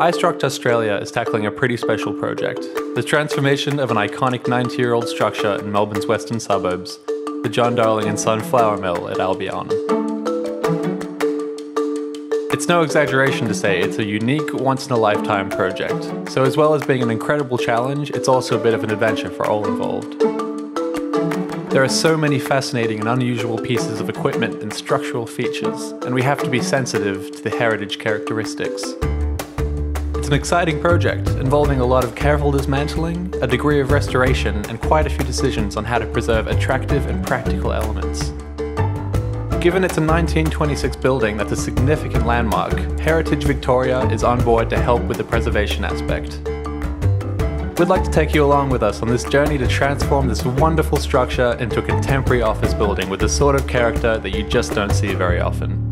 iStruct Australia is tackling a pretty special project the transformation of an iconic 90 year old structure in Melbourne's western suburbs, the John Darling and Son Flour Mill at Albion. It's no exaggeration to say it's a unique, once in a lifetime project, so as well as being an incredible challenge, it's also a bit of an adventure for all involved. There are so many fascinating and unusual pieces of equipment and structural features, and we have to be sensitive to the heritage characteristics. It's an exciting project involving a lot of careful dismantling, a degree of restoration, and quite a few decisions on how to preserve attractive and practical elements. Given it's a 1926 building that's a significant landmark, Heritage Victoria is on board to help with the preservation aspect. We'd like to take you along with us on this journey to transform this wonderful structure into a contemporary office building with the sort of character that you just don't see very often.